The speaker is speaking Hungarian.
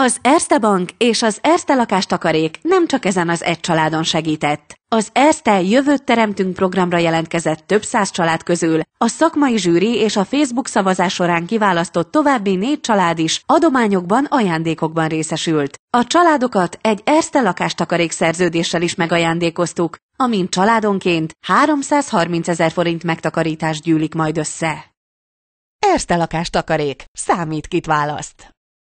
Az Erste Bank és az Erste Lakástakarék nem csak ezen az egy családon segített. Az Erste Jövőt Teremtünk programra jelentkezett több száz család közül, a szakmai zsűri és a Facebook szavazás során kiválasztott további négy család is adományokban, ajándékokban részesült. A családokat egy Erste Lakástakarék szerződéssel is megajándékoztuk, amint családonként 330 ezer forint megtakarítás gyűlik majd össze. Erste lakástakarék. Számít kit választ.